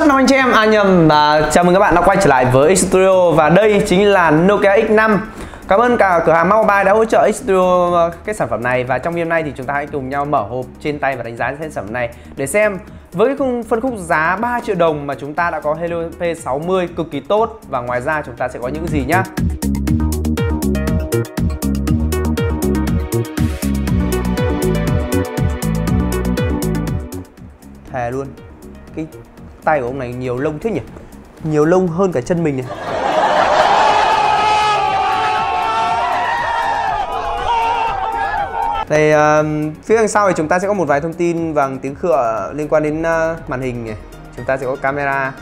sắp năm anh chị em, à nhầm, à, chào mừng các bạn đã quay trở lại với Studio và đây chính là Nokia X5 Cảm ơn cả cửa hàng Mobile đã hỗ trợ Studio à, cái sản phẩm này. Và trong video này thì chúng ta hãy cùng nhau mở hộp trên tay và đánh giá sản phẩm này để xem với cái phân khúc giá 3 triệu đồng mà chúng ta đã có Helio P60 cực kỳ tốt. Và ngoài ra chúng ta sẽ có những gì nhá? Thề luôn. Cái tay của ông này nhiều lông thế nhỉ nhiều lông hơn cả chân mình này Thì uh, phía đằng sau thì chúng ta sẽ có một vài thông tin bằng tiếng khựa liên quan đến uh, màn hình này. Chúng ta sẽ có camera,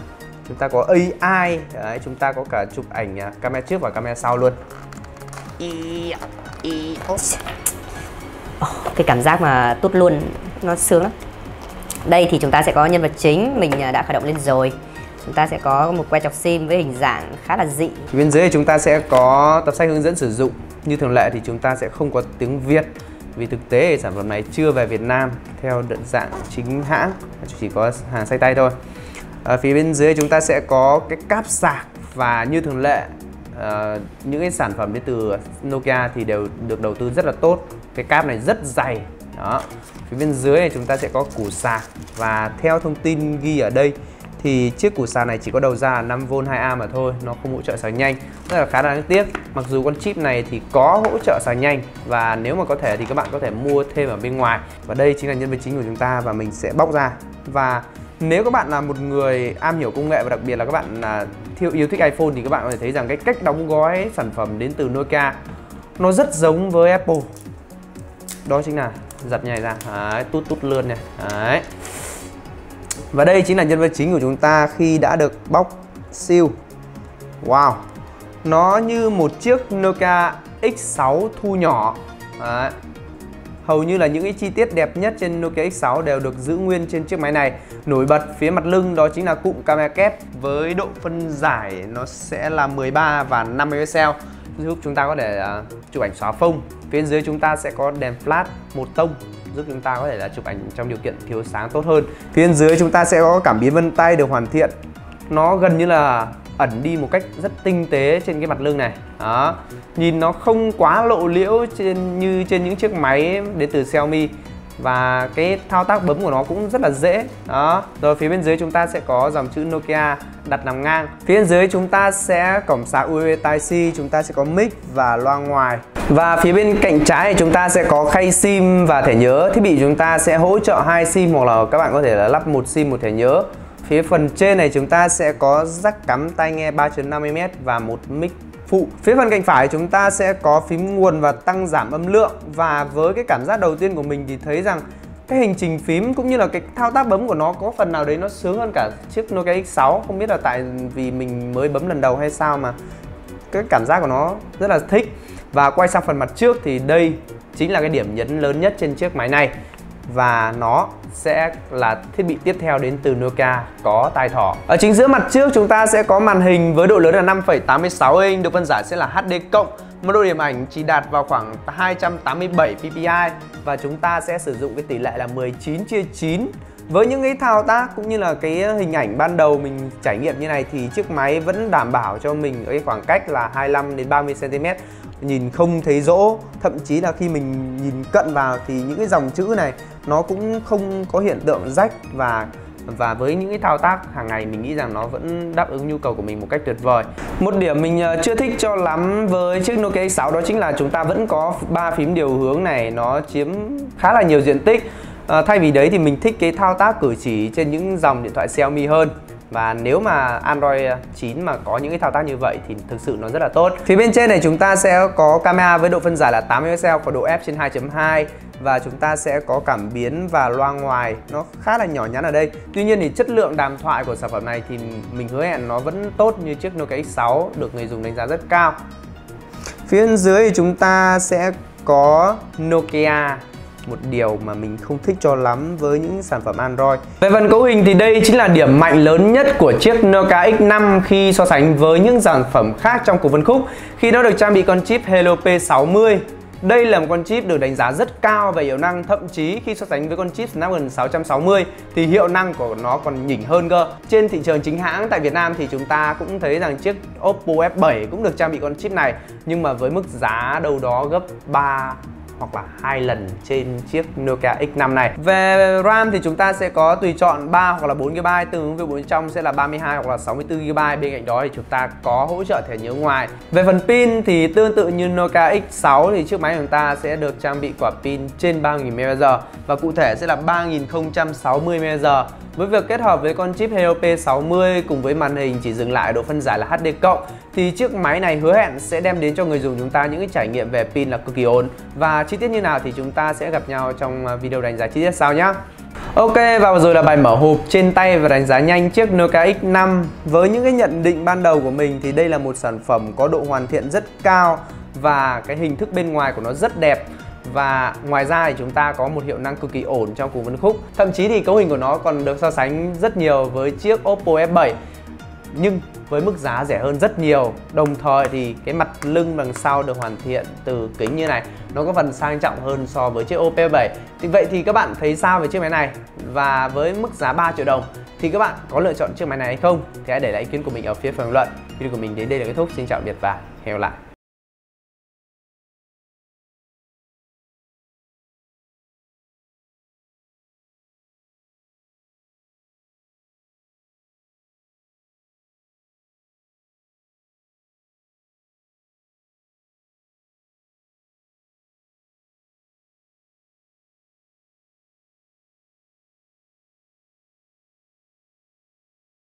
chúng ta có AI, Đấy, chúng ta có cả chụp ảnh uh, camera trước và camera sau luôn. E, e, cái cảm giác mà tốt luôn nó sướng lắm đây thì chúng ta sẽ có nhân vật chính mình à, đã khởi động lên rồi chúng ta sẽ có một que chọc sim với hình dạng khá là dị bên dưới thì chúng ta sẽ có tập sách hướng dẫn sử dụng. Như thường lệ thì chúng ta sẽ không có tiếng Việt vì thực tế thì sản phẩm này chưa về Việt Nam theo đợt dạng chính hãng chỉ có hàng sách tay thôi. Ở phía bên dưới chúng ta sẽ có cái cáp sạc và như thường lệ uh, những cái sản phẩm đến từ Nokia thì đều được đầu tư rất là tốt. Cái cáp này rất dày. Đó. Phía bên dưới này chúng ta sẽ có củ sạc và theo thông tin ghi ở đây thì chiếc củ sạc này chỉ có đầu ra là 5V 2A mà thôi, nó không hỗ trợ sạc nhanh. Rất là khá là đáng tiếc. Mặc dù con chip này thì có hỗ trợ sạc nhanh và nếu mà có thể thì các bạn có thể mua thêm ở bên ngoài. Và đây chính là nhân vật chính của chúng ta và mình sẽ bóc ra. Và nếu các bạn là một người am hiểu công nghệ và đặc biệt là các bạn là thiêu yêu thích iPhone thì các bạn có thể thấy rằng cái cách đóng gói sản phẩm đến từ Nokia nó rất giống với Apple. Đó chính là giật nhảy ra, đấy, tút tút lươn này, đấy. Và đây chính là nhân vật chính của chúng ta khi đã được bóc siêu. Wow. Nó như một chiếc Nokia X6 thu nhỏ. Đấy. Hầu như là những cái chi tiết đẹp nhất trên Nokia X6 đều được giữ nguyên trên chiếc máy này. Nổi bật phía mặt lưng đó chính là cụm camera kép với độ phân giải nó sẽ là 13 và 50 megapixel giúp chúng ta có thể uh, chụp ảnh xóa phông Phía dưới chúng ta sẽ có đèn flash một tông giúp chúng ta có thể là chụp ảnh trong điều kiện thiếu sáng tốt hơn. Phía dưới chúng ta sẽ có cảm biến vân tay được hoàn thiện. Nó gần như là ẩn đi một cách rất tinh tế trên cái mặt lưng này. Đó. Nhìn nó không quá lộ liễu trên như trên những chiếc máy đến từ Xiaomi và cái thao tác bấm của nó cũng rất là dễ. Đó, rồi phía bên dưới chúng ta sẽ có dòng chữ Nokia đặt nằm ngang. Phía bên dưới chúng ta sẽ cổng sạc USB Type-C chúng ta sẽ có mic và loa ngoài. Và phía bên cạnh trái thì chúng ta sẽ có khay sim và thẻ nhớ. Thiết bị chúng ta sẽ hỗ trợ hai sim hoặc là các bạn có thể là lắp một sim, một thẻ nhớ. Phía phần trên này chúng ta sẽ có jack cắm tai nghe 3.50m và một mic phụ. Phía phần cạnh phải chúng ta sẽ có phím nguồn và tăng giảm âm lượng. Và với cái cảm giác đầu tiên của mình thì thấy rằng cái hình trình phím cũng như là cái thao tác bấm của nó có phần nào đấy nó sướng hơn cả chiếc Nokia X6 không biết là tại vì mình mới bấm lần đầu hay sao mà cái cảm giác của nó rất là thích. Và quay sang phần mặt trước thì đây chính là cái điểm nhấn lớn nhất trên chiếc máy này và nó sẽ là thiết bị tiếp theo đến từ Nokia có tai thỏ. Ở chính giữa mặt trước chúng ta sẽ có màn hình với độ lớn là 5,86 inch, được phân giải sẽ là HD cộng. Một độ điểm ảnh chỉ đạt vào khoảng 287 ppi và chúng ta sẽ sử dụng cái tỷ lệ là 19 chia 9 với những cái thao tác cũng như là cái ờ, hình ảnh ban đầu mình trải nghiệm như này thì chiếc máy vẫn đảm bảo cho mình cái khoảng cách là 25 đến 30 cm nhìn không thấy rỗ, thậm chí là khi mình nhìn cận vào thì những cái dòng chữ này nó cũng không có hiện tượng rách và và với những cái thao tác hàng ngày mình nghĩ rằng nó vẫn đáp ứng nhu cầu của mình một cách tuyệt vời. Một điểm mình ờ, chưa thích cho lắm với chiếc Nokia 6 đó chính là chúng ta vẫn có ba phím điều hướng này, nó chiếm khá là nhiều diện tích. À, thay vì đấy thì mình thích cái thao tác cử chỉ trên những dòng điện thoại Xiaomi hơn. Và nếu mà Android 9 mà có những cái thao tác như vậy thì thực sự nó rất là tốt. Phía bên trên này chúng ta sẽ có camera với độ phân giải là 8 megapixel có độ f trên 2.2 và chúng ta sẽ có cảm biến và loa ngoài. Nó khá là nhỏ nhắn ở đây. Tuy nhiên thì chất lượng đàm thoại của sản phẩm này thì mình hứa hẹn nó vẫn tốt như chiếc Nokia X6 được người dùng đánh giá rất cao. Phía bên dưới thì chúng ta sẽ có Nokia một điều mà mình không thích cho lắm với những sản phẩm Android. Về phần cấu hình thì đây chính là điểm mạnh lớn nhất của chiếc Nokia X5 khi so sánh với những sản phẩm khác trong cùng phân khúc khi nó được trang bị con chip Helio P60 Đây là một con chip được đánh giá rất cao về hiệu năng, Thậm chí khi so sánh với con chip Snapdragon 660 Thì hiệu năng của nó còn nhỉnh hơn cơ Trên thị trường chính hãng tại Việt Nam thì chúng ta cũng thấy rằng chiếc Oppo F7 cũng được trang bị con chip này, Nhưng mà với mức giá đâu đó gấp 3 hoặc là hai lần trên chiếc Nokia X5 này. Về RAM thì chúng ta sẽ có tùy chọn 3 hoặc là 4 GB, tương ứng với bên trong sẽ là 32 hoặc là 64 GB. Bên cạnh đó thì chúng ta có hỗ trợ thẻ nhớ ngoài. Về phần pin thì tương tự như Nokia X6 thì chiếc máy của chúng ta sẽ được trang bị quả pin trên 3000 mAh và cụ thể sẽ là 3060 mAh. Với việc kết hợp với con chip Helio P60 cùng với màn hình chỉ dừng lại độ phân giải là HD thì chiếc máy này hứa hẹn sẽ đem đến cho người dùng chúng ta những cái trải nghiệm về pin là cực kỳ ổn và chi tiết như nào thì chúng ta sẽ gặp nhau trong à, video đánh giá chi tiết sau nhé. Ok, và vừa rồi là bài mở hộp trên tay và đánh giá nhanh chiếc Nokia X5 Với những cái nhận định ban đầu của mình thì đây là một sản phẩm có độ hoàn thiện rất cao Và cái hình thức bên ngoài của nó rất đẹp. Và ngoài ra thì chúng ta có một hiệu năng cực kỳ ổn trong cùng phân khúc. Thậm chí thì cấu hình của nó còn được so sánh rất nhiều với chiếc Oppo F7 nhưng với mức giá rẻ hơn rất nhiều. Đồng thời thì cái mặt lưng đằng sau được hoàn thiện từ kính như này, nó có phần sang trọng hơn so với chiếc OP7. thì vậy thì các bạn thấy sao về chiếc máy này? Và với mức giá 3 triệu đồng thì các bạn có lựa chọn chiếc máy này hay không? Thì hãy để lại ý kiến của mình ở phía phần luận. Video của mình đến đây là kết thúc. Xin chào biệt và hẹn gặp lại.